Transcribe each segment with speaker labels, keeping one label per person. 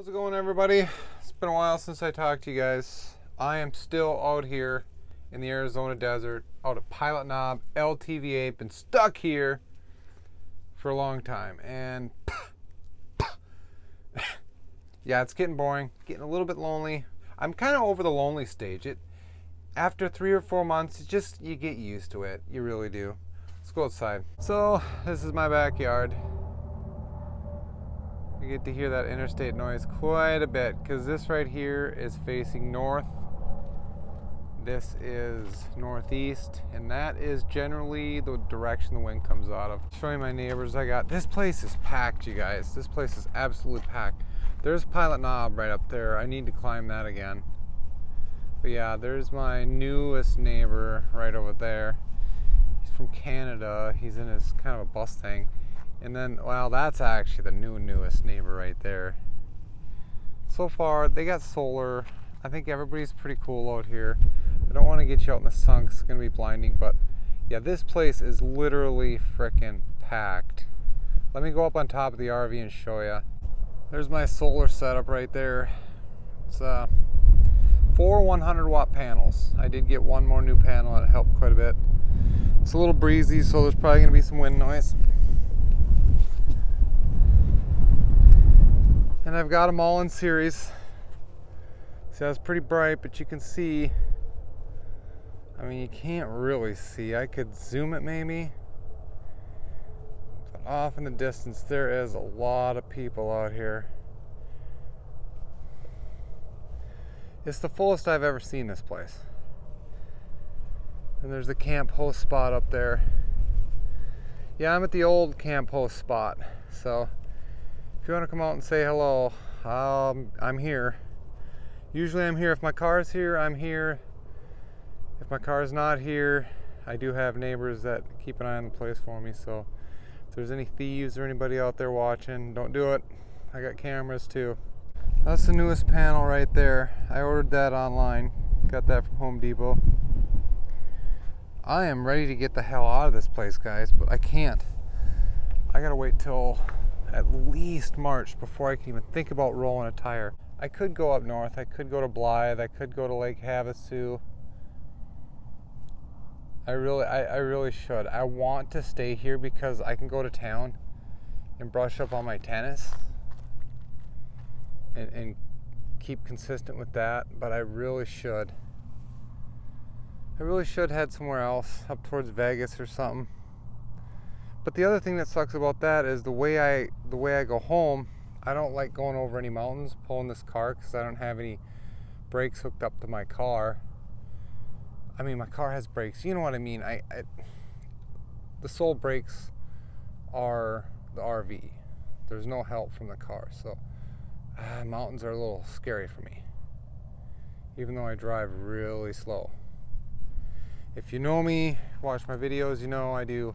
Speaker 1: How's it going, everybody? It's been a while since I talked to you guys. I am still out here in the Arizona desert, out at Pilot Knob, LTVA, been stuck here for a long time. And yeah, it's getting boring, getting a little bit lonely. I'm kind of over the lonely stage. It after three or four months, just you get used to it. You really do. Let's go outside. So this is my backyard. Get to hear that interstate noise quite a bit because this right here is facing north. This is northeast, and that is generally the direction the wind comes out of. Showing my neighbors I got. This place is packed, you guys. This place is absolutely packed. There's Pilot Knob right up there. I need to climb that again. But yeah, there's my newest neighbor right over there. He's from Canada. He's in his kind of a bus thing. And then, well, that's actually the new newest neighbor right there. So far, they got solar. I think everybody's pretty cool out here. I don't want to get you out in the sun it's going to be blinding, but yeah, this place is literally freaking packed. Let me go up on top of the RV and show you. There's my solar setup right there. It's uh, four 100 watt panels. I did get one more new panel and it helped quite a bit. It's a little breezy, so there's probably going to be some wind noise. And I've got them all in series. See, that's pretty bright, but you can see, I mean, you can't really see. I could zoom it maybe. But off in the distance, there is a lot of people out here. It's the fullest I've ever seen this place. And there's the camp host spot up there. Yeah, I'm at the old camp host spot, so if you want to come out and say hello, um, I'm here. Usually I'm here. If my car is here, I'm here. If my car is not here, I do have neighbors that keep an eye on the place for me. So if there's any thieves or anybody out there watching, don't do it. I got cameras too. That's the newest panel right there. I ordered that online. Got that from Home Depot. I am ready to get the hell out of this place, guys, but I can't. I gotta wait till at least March before I can even think about rolling a tire. I could go up north. I could go to Blythe. I could go to Lake Havasu. I really, I, I really should. I want to stay here because I can go to town and brush up on my tennis and, and keep consistent with that. But I really should. I really should head somewhere else, up towards Vegas or something. But the other thing that sucks about that is the way I the way I go home. I don't like going over any mountains pulling this car because I don't have any brakes hooked up to my car. I mean, my car has brakes. You know what I mean? I, I the sole brakes are the RV. There's no help from the car, so uh, mountains are a little scary for me. Even though I drive really slow. If you know me, watch my videos, you know I do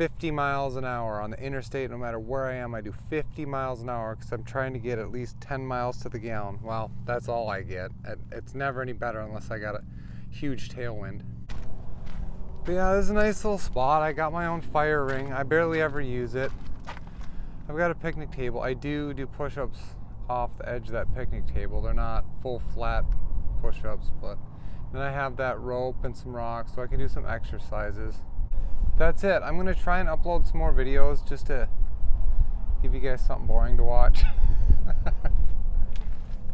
Speaker 1: 50 miles an hour on the interstate no matter where I am I do 50 miles an hour because I'm trying to get at least 10 miles to the gallon. Well that's all I get it's never any better unless I got a huge tailwind. But yeah this is a nice little spot. I got my own fire ring. I barely ever use it. I've got a picnic table. I do do push-ups off the edge of that picnic table. They're not full flat push-ups but then I have that rope and some rocks so I can do some exercises that's it. I'm gonna try and upload some more videos just to give you guys something boring to watch.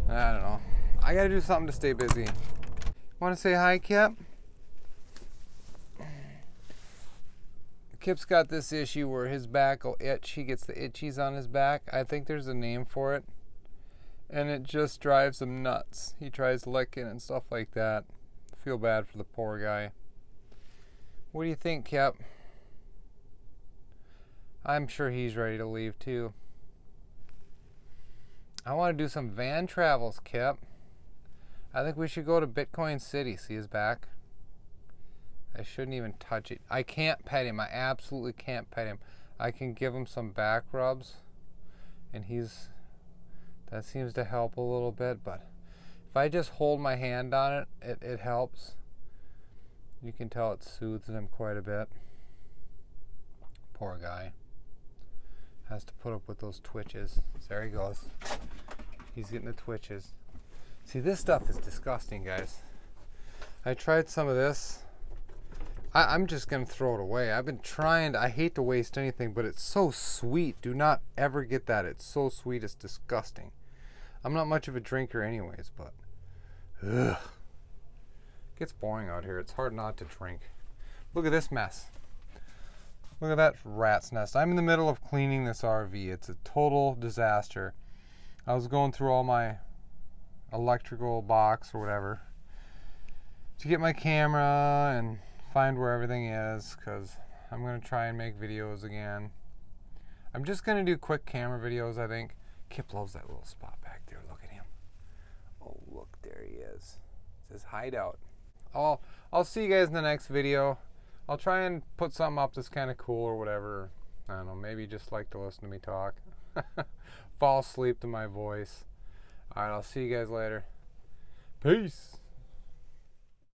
Speaker 1: I don't know. I gotta do something to stay busy. Want to say hi, Kip? Kip's got this issue where his back will itch. He gets the itchies on his back. I think there's a name for it. And it just drives him nuts. He tries licking and stuff like that. feel bad for the poor guy. What do you think, Kip? I'm sure he's ready to leave too. I want to do some van travels, Kip. I think we should go to Bitcoin City. See his back? I shouldn't even touch it. I can't pet him. I absolutely can't pet him. I can give him some back rubs, and he's. That seems to help a little bit, but if I just hold my hand on it, it, it helps. You can tell it soothes him quite a bit. Poor guy. Has to put up with those twitches. There he goes. He's getting the twitches. See, this stuff is disgusting, guys. I tried some of this. I, am just gonna throw it away. I've been trying. To, I hate to waste anything, but it's so sweet. Do not ever get that. It's so sweet. It's disgusting. I'm not much of a drinker, anyways, but ugh, gets boring out here. It's hard not to drink. Look at this mess. Look at that rat's nest. I'm in the middle of cleaning this RV. It's a total disaster. I was going through all my electrical box or whatever to get my camera and find where everything is because I'm going to try and make videos again. I'm just going to do quick camera videos, I think. Kip loves that little spot back there. Look at him. Oh, look, there he is. It says hideout. I'll, I'll see you guys in the next video. I'll try and put something up that's kind of cool or whatever. I don't know, maybe just like to listen to me talk. Fall asleep to my voice. Alright, I'll see you guys later. Peace.